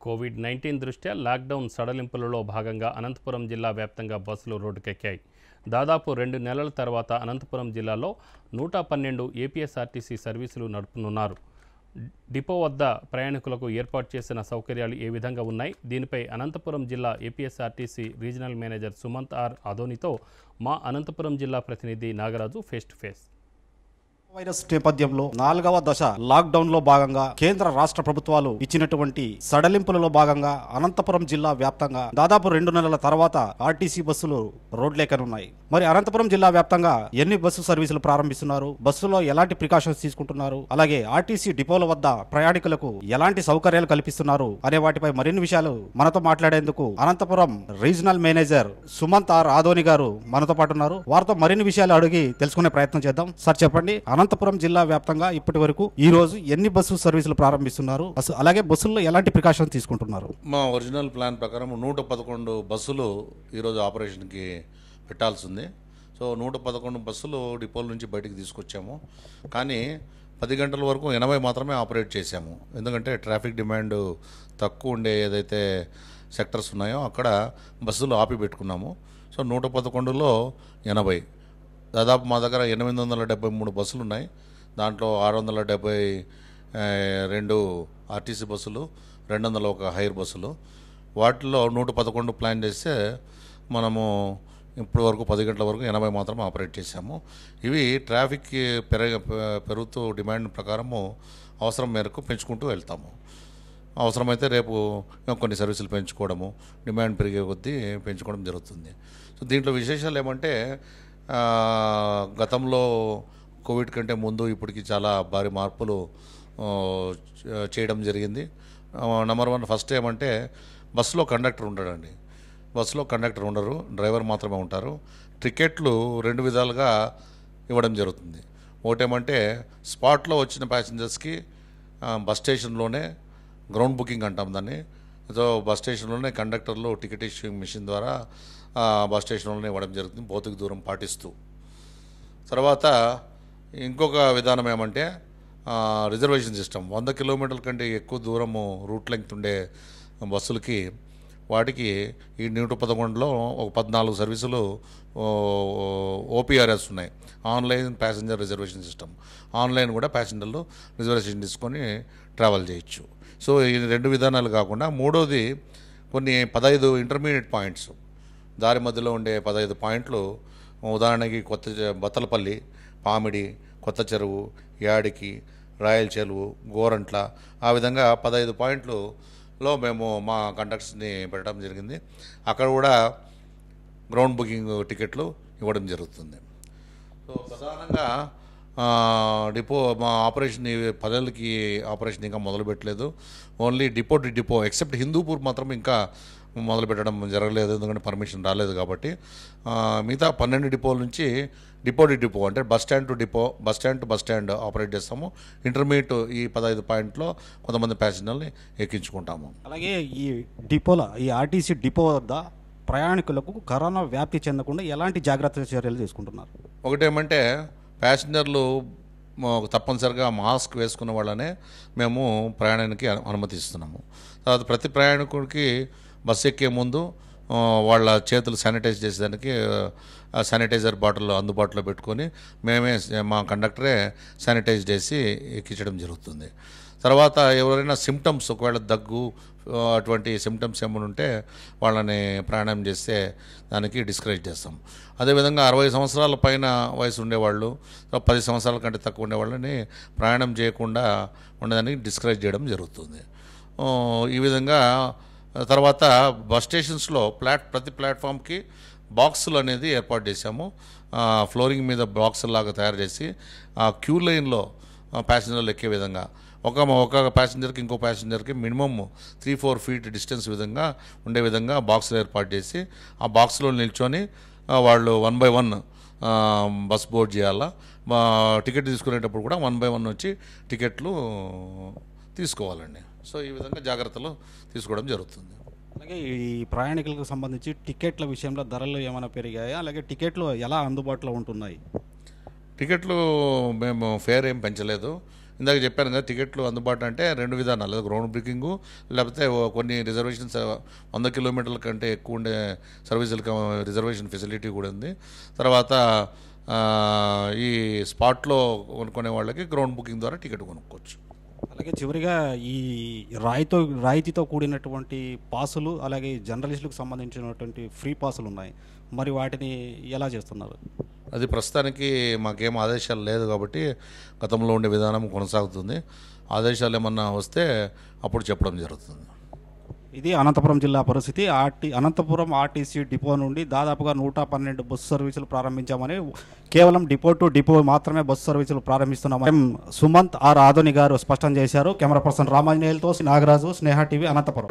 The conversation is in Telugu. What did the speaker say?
కోవిడ్ నైన్టీన్ దృష్ట్యా లాక్డౌన్ సడలింపులలో భాగంగా అనంతపురం జిల్లా వ్యాప్తంగా బస్సులు రోడ్డుకెక్కాయి. దాదాపు రెండు నెలల తర్వాత అనంతపురం జిల్లాలో నూట పన్నెండు ఏపీఎస్ఆర్టీసీ సర్వీసులు నడుపునున్నారు. డిపో వద్ద ప్రయాణికులకు ఏర్పాటు చేసిన సౌకర్యాలు ఏ విధంగా ఉన్నాయి? దీనిపై అనంతపురం జిల్లా APSRTC regional manager Sumanth R అధోనితో మా అనంతపురం జిల్లా ప్రతినిధి Nagaraju face to face. Virus నేపథ్యంలో నాలుగవ దశ లాక్డౌన్లో భాగంగా కేంద్ర రాష్ట్ర ప్రభుత్వాలు ఇచ్చినటువంటి సడలింపులలో భాగంగా అనంతపురం జిల్లా వ్యాప్తంగా దాదాపు రెండు నెలల తర్వాత ఆర్టీసీ బస్సులు రోడ్లేకనున్నాయి. మరి అనంతపురం జిల్లా వ్యాప్తంగా ఎన్ని బస్సు సర్వీసులు ప్రారంభిస్తున్నారు? బస్సులో ఎలాంటి ప్రికాషన్స్ తీసుకుంటున్నారు? అలాగే ఆర్టీసీ డిపోల వద్ద ప్రయాణికులకు ఎలాంటి సౌకర్యాలు కల్పిస్తున్నారు? అనే వాటిపై మరిన్ని విషయాలు మనతో మాట్లాడేందుకు Anantapur regional manager Sumanth R Adoni గారు మనతో పాటు ఉన్నారు. వారితో మరిన్ని విషయాలు అడిగి తెలుసుకునే ప్రయత్నం చేద్దాం. సార్ చెప్పండి. అనంతపురం జిల్లా వ్యాప్తంగా ఇప్పటి వరకు ఈ రోజు ఎన్ని బస్సు సర్వీసులు ప్రారంభిస్తున్నారు? అలాగే బస్సుల్లో ఎలాంటి ప్రికాషన్స్ తీసుకుంటున్నారు? మా ఒరిజినల్ ప్లాన్ ప్రకారం నూట పదకొండు బస్సులు ఈరోజు ఆపరేషన్కి పెట్టాల్సి ఉంది సో నూట పదకొండు బస్సులు డిపోల నుంచి బయటికి తీసుకొచ్చాము. కానీ పది గంటల వరకు ఎనభై మాత్రమే ఆపరేట్ చేశాము. ఎందుకంటే ట్రాఫిక్ డిమాండ్ తక్కువ ఉండే ఏదైతే సెక్టర్స్ ఉన్నాయో అక్కడ బస్సులు ఆపి పెట్టుకున్నాము. సో నూట పదకొండులో ఎనభై. దాదాపు మా దగ్గర ఎనిమిది వందల డెబ్బై మూడు బస్సులు ఉన్నాయి. దాంట్లో ఆరు వందల డెబ్బై రెండు ఆర్టీసీ బస్సులు రెండు వందల ఒక హైర్ బస్సులు. వాటిలో నూట పదకొండు ప్లాన్ చేస్తే మనము ఇప్పటి వరకు పది గంటల వరకు ఎనభై మాత్రం ఆపరేట్ చేశాము. ఇవి ట్రాఫిక్ పెరగ పెరుగుతూ డిమాండ్ ప్రకారము అవసరం మేరకు పెంచుకుంటూ వెళ్తాము. అవసరమైతే రేపు కొన్ని సర్వీసులు పెంచుకోవడము డిమాండ్ పెరిగే కొద్దీ పెంచుకోవడం జరుగుతుంది. సో దీంట్లో విశేషాలు ఏమంటే గతంలో కోవిడ్ కంటే ముందు ఇప్పటికి చాలా భారీ మార్పులు చేయడం జరిగింది. నెంబర్ వన్ ఫస్ట్ ఏమంటే బస్సులో కండక్టర్ ఉండడండి. బస్సులో కండక్టర్ ఉండరు డ్రైవర్ మాత్రమే ఉంటారు. టికెట్లు రెండు విధాలుగా ఇవ్వడం జరుగుతుంది. ఒకటేమంటే స్పాట్లో వచ్చిన ప్యాసింజర్స్కి బస్ స్టేషన్లోనే గ్రౌండ్ బుకింగ్ అంటాం దాన్ని. సో బస్ స్టేషన్లోనే కండక్టర్లు టికెట్ ఇష్యూయింగ్ మిషన్ ద్వారా బస్ స్టేషన్లోనే ఇవ్వడం జరుగుతుంది భౌతిక దూరం పాటిస్తూ. తర్వాత ఇంకొక విధానం ఏమంటే రిజర్వేషన్ సిస్టమ్. వంద కిలోమీటర్ల కంటే ఎక్కువ దూరము రూట్ లెంగ్త్ ఉండే బస్సులకి వాటికి ఈ నూట పదకొండులో ఒక పద్నాలుగు సర్వీసులు ఓపీఆర్ఎస్ ఉన్నాయి online passenger reservation system. Online కూడా ప్యాసింజర్లు రిజర్వేషన్ తీసుకొని ట్రావెల్ చేయొచ్చు. సో ఈ రెండు విధానాలు కాకుండా మూడోది కొన్ని పదహైదు ఇంటర్మీడియట్ పాయింట్స్. దారి మధ్యలో ఉండే పదహైదు పాయింట్లు ఉదాహరణకి కొత్త బత్తలపల్లి పామిడి కొత్త చెరువు యాడికి రాయల చెరువు గోరంట్ల ఆ విధంగా పదహైదు పాయింట్లు లో మేము మా కండక్టర్స్ని పెట్టడం జరిగింది. అక్కడ కూడా గ్రౌండ్ బుకింగ్ టికెట్లు ఇవ్వడం జరుగుతుంది. సో ప్రధానంగా డిపో మా ఆపరేషన్ పదేళ్ళకి ఆపరేషన్ ఇంకా మొదలు పెట్టలేదు only depot to depot except Hindupur మాత్రం ఇంకా మొదలు పెట్టడం జరగలేదు ఎందుకంటే పర్మిషన్ రాలేదు కాబట్టి. మిగతా పన్నెండు డిపోల నుంచి డిపో టు డిపో అంటే bus stand to depot bus stand to bus stand operate చేస్తాము. ఇంటర్మీడియట్ ఈ పదహైదు పాయింట్లో కొంతమంది ప్యాసింజర్ని ఎక్కించుకుంటాము. అలాగే ఈ డిపోల ఈ ఆర్టీసీ డిపో వద్ద ప్రయాణికులకు కరోనా వ్యాప్తి చెందకుండా ఎలాంటి జాగ్రత్త చర్యలు తీసుకుంటున్నారు? ఒకటేమంటే ప్యాసింజర్లు తప్పనిసరిగా మాస్క్ వేసుకున్న వాళ్ళనే మేము ప్రయాణానికి అను- అనుమతిస్తున్నాము. తర్వాత ప్రతి ప్రయాణికుడికి బస్సు ఎక్కే ముందు వాళ్ళ చేతులు శానిటైజ్ చేసేదానికి శానిటైజర్ బాటిల్ అందుబాటులో పెట్టుకొని మేమే మా కండక్టరే శానిటైజ్ చేసి ఎక్కించడం జరుగుతుంది. తర్వాత ఎవరైనా సిమ్టమ్స్ ఒకవేళ దగ్గు అటువంటి సిమ్టమ్స్ ఏమైనా ఉంటే వాళ్ళని ప్రయాణం చేస్తే దానికి డిస్కరేజ్ చేస్తాం. అదేవిధంగా అరవై సంవత్సరాల పైన వయసు ఉండేవాళ్ళు పది సంవత్సరాల కంటే తక్కువ ఉండేవాళ్ళని ప్రయాణం చేయకుండా ఉండడానికి డిస్కరేజ్ చేయడం జరుగుతుంది. ఈ విధంగా తర్వాత బస్ స్టేషన్స్లో ప్లాట్ ప్రతి ప్లాట్ఫామ్కి బాక్సులు అనేది ఏర్పాటు చేశాము. ఫ్లోరింగ్ మీద బాక్సులు లాగా తయారు చేసి ఆ క్యూ లైన్లో ప్యాసింజర్లు ఎక్కే విధంగా ఒక ఒక ప్యాసింజర్కి ఇంకో ప్యాసింజర్కి minimum three four feet distance విధంగా ఉండే విధంగా బాక్సులు ఏర్పాటు చేసి ఆ బాక్స్లో నిల్చొని వాళ్ళు one by one bus board చేయాలా మా టికెట్ తీసుకునేటప్పుడు కూడా వన్ బై వన్ వచ్చి టికెట్లు తీసుకోవాలండి. సో ఈ విధంగా జాగ్రత్తలు తీసుకోవడం జరుగుతుంది. అలాగే ఈ ప్రయాణికులకు సంబంధించి టికెట్ల విషయంలో ధరలు ఏమైనా పెరిగాయా? అలాగే టికెట్లు ఎలా అందుబాటులో ఉంటున్నాయి? టికెట్లు మేము ఫేర్ ఏం పెంచలేదు. ఇందాక చెప్పాను కదా టికెట్లు అందుబాటు అంటే రెండు విధానాలు. లేదా గ్రౌండ్ బ్రేకింగ్ లేకపోతే కొన్ని రిజర్వేషన్స్ వంద కిలోమీటర్ల కంటే ఎక్కువ ఉండే సర్వీసులకు రిజర్వేషన్ ఫెసిలిటీ కూడా ఉంది. తర్వాత ఈ స్పాట్లో కొనుక్కునే వాళ్ళకి గ్రౌండ్ బుకింగ్ ద్వారా టికెట్ కొనుక్కోవచ్చు. అలాగే చివరిగా ఈ రాయితో రాయితీతో కూడినటువంటి పాసులు అలాగే జర్నలిస్టులకు సంబంధించినటువంటి ఫ్రీ పాసులు ఉన్నాయి. మరి వాటిని ఎలా చేస్తున్నారు? అది ప్రస్తుతానికి మాకేం ఆదేశాలు లేదు కాబట్టి గతంలో ఉండే విధానం కొనసాగుతుంది. ఆదేశాలు ఏమన్నా వస్తే అప్పుడు చెప్పడం జరుగుతుంది. ఇది అనంతపురం జిల్లా పరిస్థితి. ఆర్టీ అనంతపురం ఆర్టీసీ డిపో నుండి దాదాపుగా నూట పన్నెండు బస్సు సర్వీసులు ప్రారంభించామని కేవలం డిపో టు డిపో మాత్రమే బస్సు సర్వీసులు ప్రారంభిస్తున్నామని సుమంత్ ఆర్ ఆధోని గారు స్పష్టం చేశారు. కెమెరా పర్సన్ రామాంజనేయులతో నాగరాజు స్నేహ టీవీ అనంతపురం.